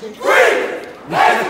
Three,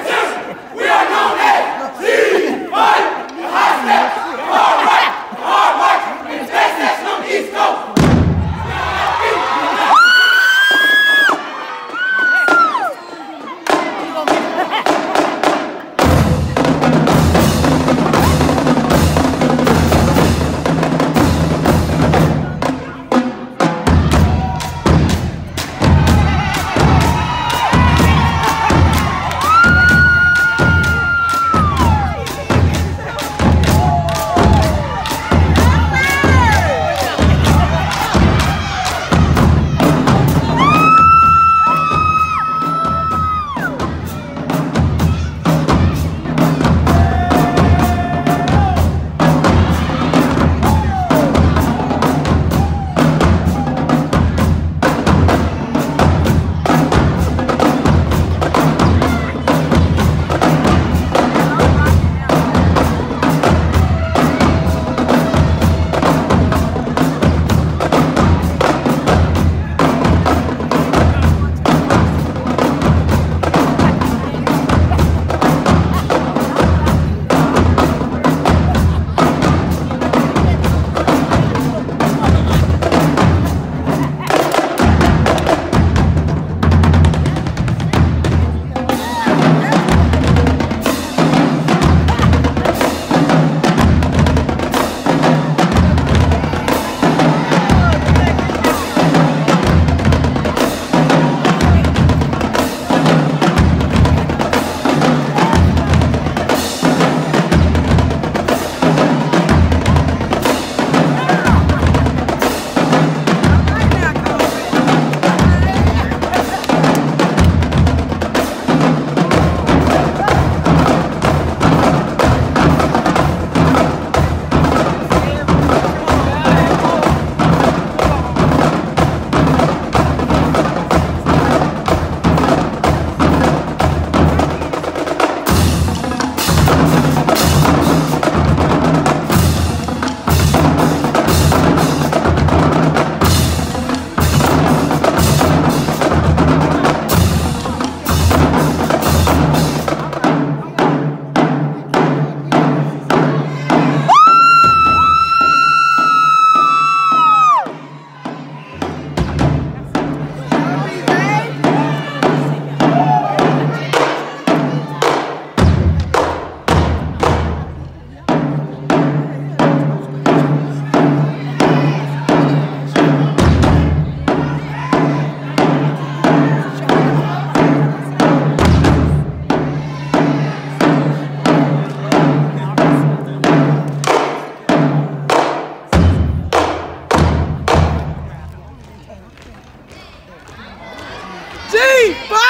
Ei, para!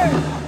Hey!